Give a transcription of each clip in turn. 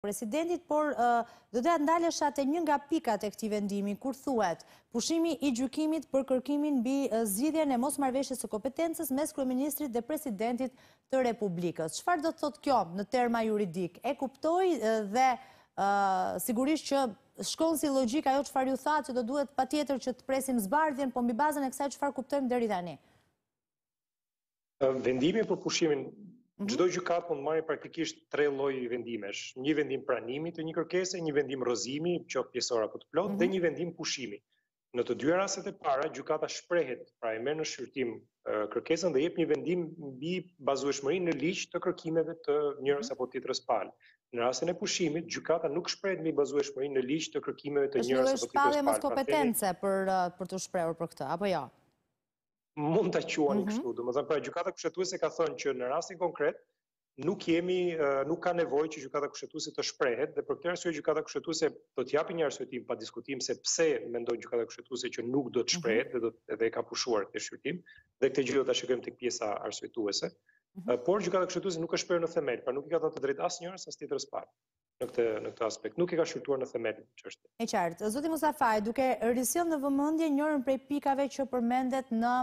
presidentit, por do të ndalesha te një nga pikat e këtij vendimi, kur thuhet, pushimi i gjykimit për kërkimin mbi zgjidhjen e mosmarrëveshjes së kompetencës mes kryeministrit dhe presidentit të Republikës. Çfarë do të thot kjo në terma juridikë? E kuptoj dhe sigurisht që shkon si logjikë ajo çfarë ju thatë që do duhet patjetër që të presim zbardhjen, po mbi bazën e kësaj çfarë kuptojmë deri tani? Vendimi për pushimin mhm. çdo gjykatë mund të marrë praktikisht tre lloj vendimesh, një vendim pranimi të një kërkese, një vendim rrëzimi, qoftë pjesor apo të plotë, dhe mhm. një vendim pushimi. Në të dy rastet e para, gjykata shprehet, pra e merr në shqyrtim kërkesën dhe jep një vendim mbi bazueshmërinë në ligj të kërkimeve të njërës mhm. apo tjetrës palë. Në rastin e pushimit, gjykata nuk shprehet mbi bazueshmërinë në ligj të kërkimeve të njërës apo tjetrës palë. Është një shpallje moskompetence për për t'u shprehur për këtë, apo jo? mund ta quani mm -hmm. kështu. Domethënë pra gjykata kushtetuese ka thënë që në rastin konkret nuk jemi nuk ka nevojë që gjykata kushtetuese të shprehet dhe për këtë arsye gjykata kushtetuese do të japë një arsyetim pa diskutim se pse mendon gjykata kushtetuese që nuk do të mhm. shprehet edhe e ka pushuar këtë shqyrtim dhe këtë gjë do ta shikojmë tek pjesa arsyetuese. Mhm. Por gjykata kushtetuese nuk është shprehur në themel, pra nuk i ka dhënë të drejtë as njërës as tjetrës palë. në këtë në këtë aspekt. Nuk e ka shqyrtuar në themel çështjen. E qartë. Zoti Mustafaj, duke risjell në vëmendje njërën prej pikave që përmendet në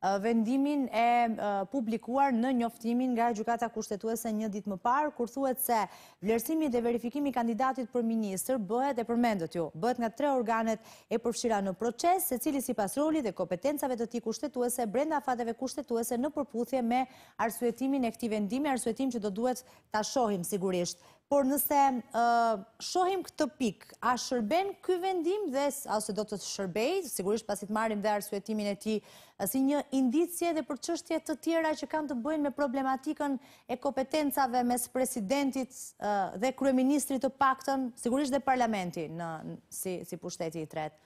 vendimin e publikuar në njoftimin nga Gjykata Kushtetuese një ditë më parë, kur thuhet se vlerësimi dhe verifikimi i kandidatit për ministër bëhet e përmendët ju, bëhet nga tre organet e përfshira në proces, secili sipas rolit dhe kompetencave të tij kushtetuese brenda afateve kushtetuese në përputhje me arsyetimin e këtij vendimi, arsyetim që do duhet Ta shohim sigurisht. Por nëse shohim këtë pikë, a shërben ky vendim dhe ose do të shërbejë, sigurisht pasi të marrim dhe arsyetimin e tij, si një indicje dhe për çështje të tjera që kanë të bëjnë me problematikën e kompetencave mes presidentit dhe kryeministrit të paktën, sigurisht dhe parlamenti si pushteti i tretë.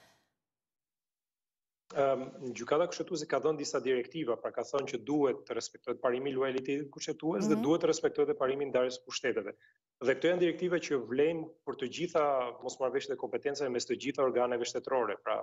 Gjykata Kushtetuese ka dhënë disa direktiva, pra ka thënë që duhet të respektohet parimi i lojalitetit kushtetues dhe mhm. duhet të respektohet parimi i ndarjes së pushteteve. Dhe këto janë direktiva që vlejnë për të gjitha mosmarrëveshjet e kompetencave mes të gjitha organeve shtetërore, pra